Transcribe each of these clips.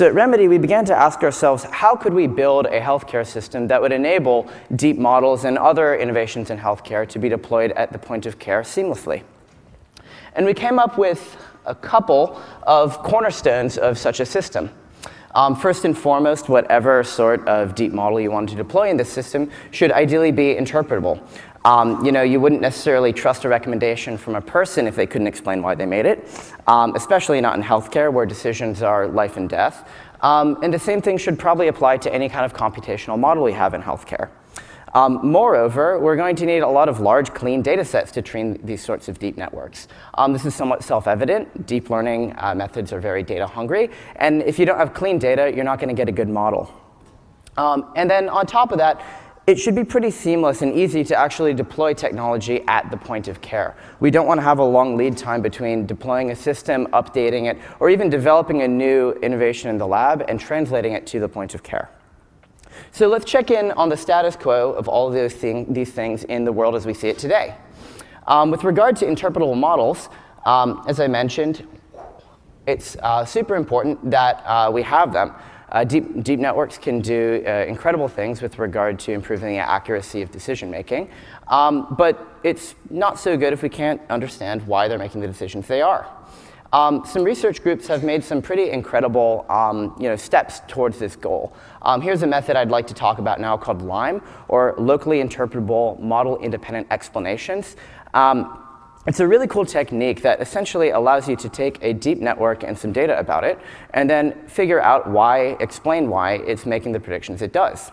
So at Remedy, we began to ask ourselves, how could we build a healthcare system that would enable deep models and other innovations in healthcare to be deployed at the point of care seamlessly? And we came up with a couple of cornerstones of such a system. Um, first and foremost, whatever sort of deep model you want to deploy in this system should ideally be interpretable. Um, you know, you wouldn't necessarily trust a recommendation from a person if they couldn't explain why they made it, um, especially not in healthcare where decisions are life and death. Um, and the same thing should probably apply to any kind of computational model we have in healthcare. Um, moreover, we're going to need a lot of large, clean data sets to train these sorts of deep networks. Um, this is somewhat self-evident. Deep learning uh, methods are very data hungry. And if you don't have clean data, you're not going to get a good model. Um, and then on top of that, it should be pretty seamless and easy to actually deploy technology at the point of care. We don't want to have a long lead time between deploying a system, updating it, or even developing a new innovation in the lab and translating it to the point of care. So let's check in on the status quo of all of those thing, these things in the world as we see it today. Um, with regard to interpretable models, um, as I mentioned, it's uh, super important that uh, we have them. Uh, deep, deep networks can do uh, incredible things with regard to improving the accuracy of decision making, um, but it's not so good if we can't understand why they're making the decisions they are. Um, some research groups have made some pretty incredible um, you know, steps towards this goal. Um, here's a method I'd like to talk about now called LIME, or Locally Interpretable Model Independent Explanations. Um, it's a really cool technique that essentially allows you to take a deep network and some data about it, and then figure out why, explain why it's making the predictions it does.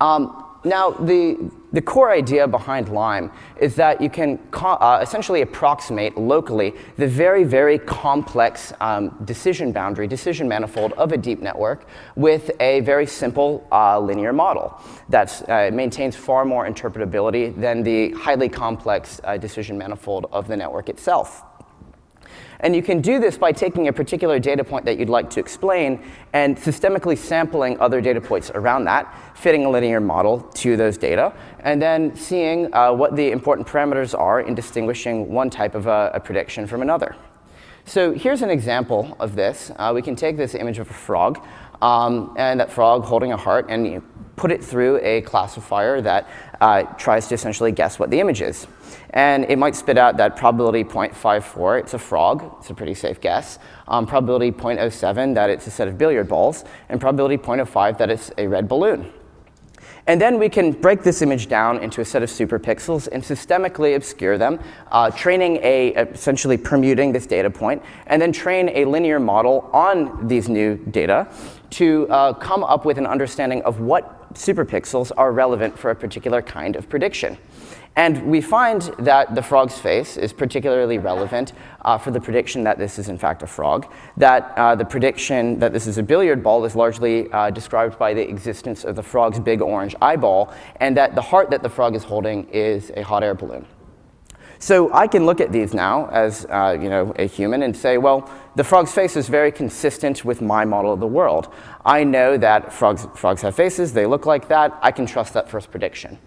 Um, now, the, the core idea behind Lime is that you can uh, essentially approximate locally the very, very complex um, decision boundary, decision manifold of a deep network with a very simple uh, linear model that uh, maintains far more interpretability than the highly complex uh, decision manifold of the network itself. And you can do this by taking a particular data point that you'd like to explain and systemically sampling other data points around that, fitting a linear model to those data, and then seeing uh, what the important parameters are in distinguishing one type of a, a prediction from another. So here's an example of this. Uh, we can take this image of a frog, um, and that frog holding a heart, and you put it through a classifier that uh, tries to essentially guess what the image is. And it might spit out that probability 0.54, it's a frog, it's a pretty safe guess. Um, probability 0.07, that it's a set of billiard balls. And probability 0.05, that it's a red balloon. And then we can break this image down into a set of superpixels and systemically obscure them, uh, training a, essentially permuting this data point, and then train a linear model on these new data to uh, come up with an understanding of what superpixels are relevant for a particular kind of prediction. And we find that the frog's face is particularly relevant uh, for the prediction that this is in fact a frog, that uh, the prediction that this is a billiard ball is largely uh, described by the existence of the frog's big orange eyeball, and that the heart that the frog is holding is a hot air balloon. So I can look at these now as uh, you know, a human and say, well, the frog's face is very consistent with my model of the world. I know that frogs, frogs have faces, they look like that, I can trust that first prediction.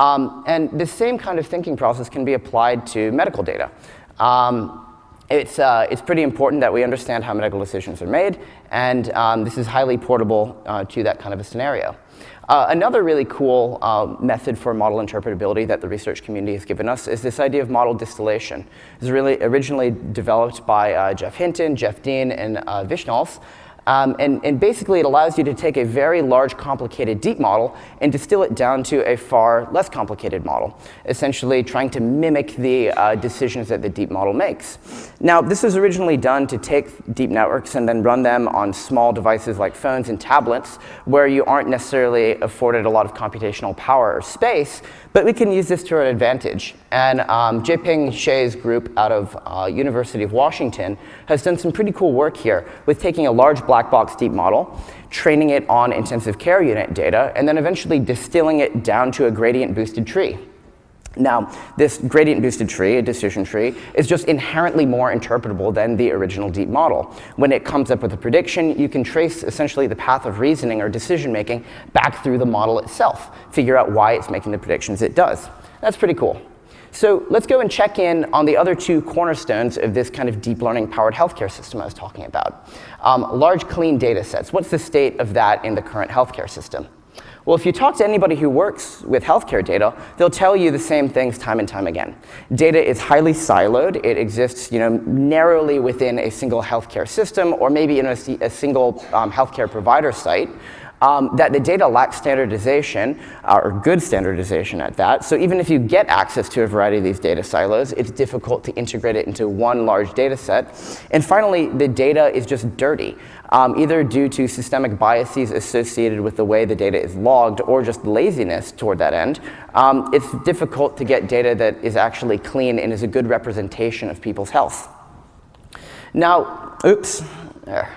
Um, and the same kind of thinking process can be applied to medical data. Um, it's, uh, it's pretty important that we understand how medical decisions are made, and um, this is highly portable uh, to that kind of a scenario. Uh, another really cool uh, method for model interpretability that the research community has given us is this idea of model distillation. It was really originally developed by uh, Geoff Hinton, Jeff Dean, and uh, Vinyals. Um, and, and, basically, it allows you to take a very large, complicated deep model and distill it down to a far less complicated model, essentially trying to mimic the uh, decisions that the deep model makes. Now, this was originally done to take deep networks and then run them on small devices like phones and tablets, where you aren't necessarily afforded a lot of computational power or space, but we can use this to our advantage. And um, Jieping Xie's group out of uh, University of Washington has done some pretty cool work here with taking a large black box deep model, training it on intensive care unit data, and then eventually distilling it down to a gradient boosted tree. Now, this gradient boosted tree, a decision tree, is just inherently more interpretable than the original deep model. When it comes up with a prediction, you can trace essentially the path of reasoning or decision making back through the model itself, figure out why it's making the predictions it does. That's pretty cool. So let's go and check in on the other two cornerstones of this kind of deep learning powered healthcare system I was talking about. Um, large clean data sets. What's the state of that in the current healthcare system? Well, if you talk to anybody who works with healthcare data, they'll tell you the same things time and time again. Data is highly siloed. It exists you know, narrowly within a single healthcare system or maybe in a, a single um, healthcare provider site um, that the data lacks standardization, uh, or good standardization at that. So even if you get access to a variety of these data silos, it's difficult to integrate it into one large data set. And finally, the data is just dirty, um, either due to systemic biases associated with the way the data is logged or just laziness toward that end. Um, it's difficult to get data that is actually clean and is a good representation of people's health. Now, oops, there.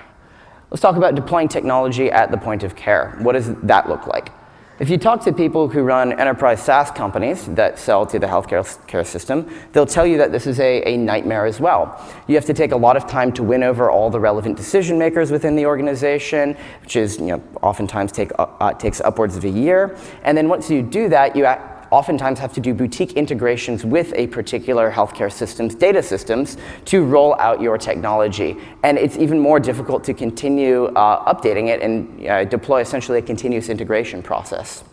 Let's talk about deploying technology at the point of care. What does that look like? If you talk to people who run enterprise SaaS companies that sell to the healthcare care system, they'll tell you that this is a, a, nightmare as well. You have to take a lot of time to win over all the relevant decision makers within the organization, which is, you know, oftentimes take, uh, uh takes upwards of a year. And then once you do that, you oftentimes have to do boutique integrations with a particular healthcare system's data systems to roll out your technology. And it's even more difficult to continue uh, updating it and uh, deploy essentially a continuous integration process.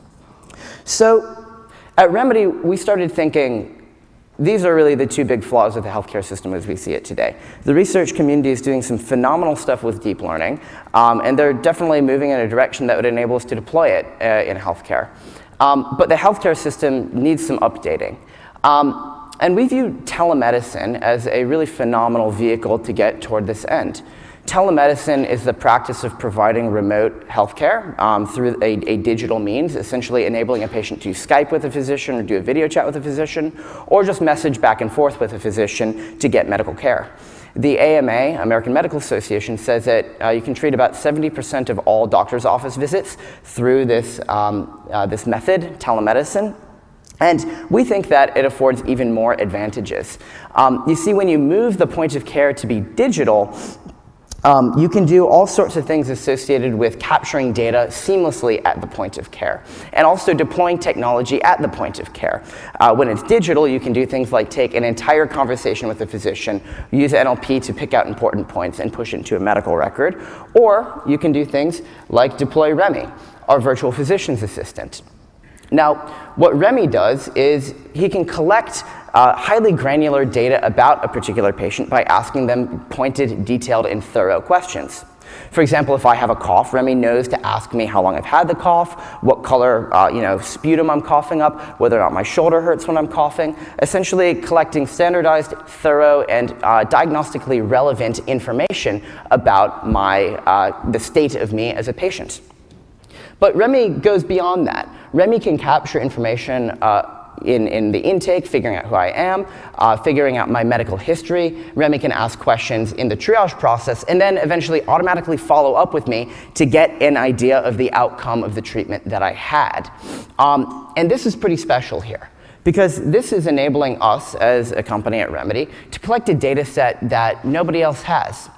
So at Remedy, we started thinking, these are really the two big flaws of the healthcare system as we see it today. The research community is doing some phenomenal stuff with deep learning, um, and they're definitely moving in a direction that would enable us to deploy it uh, in healthcare. Um, but the healthcare system needs some updating. Um, and we view telemedicine as a really phenomenal vehicle to get toward this end. Telemedicine is the practice of providing remote healthcare um, through a, a, digital means, essentially enabling a patient to Skype with a physician or do a video chat with a physician, or just message back and forth with a physician to get medical care. The AMA, American Medical Association, says that uh, you can treat about 70% of all doctor's office visits through this, um, uh, this method, telemedicine. And we think that it affords even more advantages. Um, you see, when you move the point of care to be digital, um, you can do all sorts of things associated with capturing data seamlessly at the point of care, and also deploying technology at the point of care. Uh, when it's digital, you can do things like take an entire conversation with a physician, use NLP to pick out important points and push it into a medical record, or you can do things like deploy Remy, our virtual physician's assistant. Now, what Remy does is he can collect uh, highly granular data about a particular patient by asking them pointed, detailed, and thorough questions. For example, if I have a cough, Remy knows to ask me how long I've had the cough, what color uh, you know, sputum I'm coughing up, whether or not my shoulder hurts when I'm coughing, essentially collecting standardized, thorough, and uh, diagnostically relevant information about my, uh, the state of me as a patient. But Remy goes beyond that. Remy can capture information uh, in, in the intake, figuring out who I am, uh, figuring out my medical history. Remy can ask questions in the triage process and then eventually automatically follow up with me to get an idea of the outcome of the treatment that I had. Um, and this is pretty special here because this is enabling us as a company at Remedy to collect a data set that nobody else has.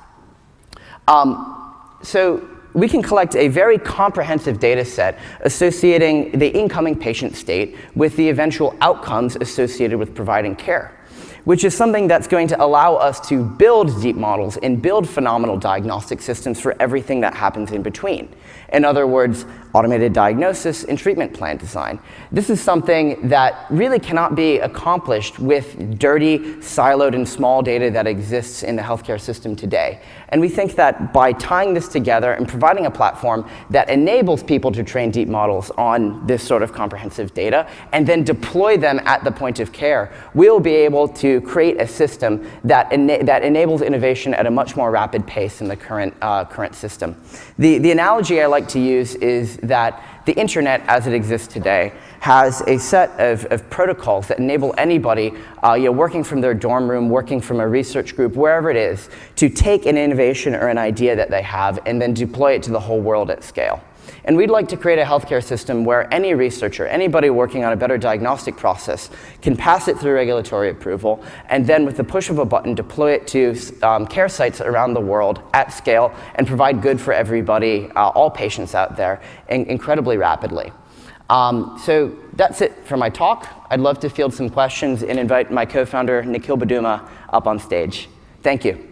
Um, so we can collect a very comprehensive data set associating the incoming patient state with the eventual outcomes associated with providing care which is something that's going to allow us to build deep models and build phenomenal diagnostic systems for everything that happens in between. In other words, automated diagnosis and treatment plan design. This is something that really cannot be accomplished with dirty, siloed, and small data that exists in the healthcare system today. And we think that by tying this together and providing a platform that enables people to train deep models on this sort of comprehensive data and then deploy them at the point of care, we'll be able to create a system that, ena that enables innovation at a much more rapid pace than the current, uh, current system. The, the analogy I like to use is that the internet as it exists today has a set of, of protocols that enable anybody uh, you know, working from their dorm room, working from a research group, wherever it is, to take an innovation or an idea that they have and then deploy it to the whole world at scale. And we'd like to create a healthcare system where any researcher, anybody working on a better diagnostic process, can pass it through regulatory approval and then, with the push of a button, deploy it to um, care sites around the world at scale and provide good for everybody, uh, all patients out there, in incredibly rapidly. Um, so that's it for my talk. I'd love to field some questions and invite my co founder, Nikhil Buduma, up on stage. Thank you.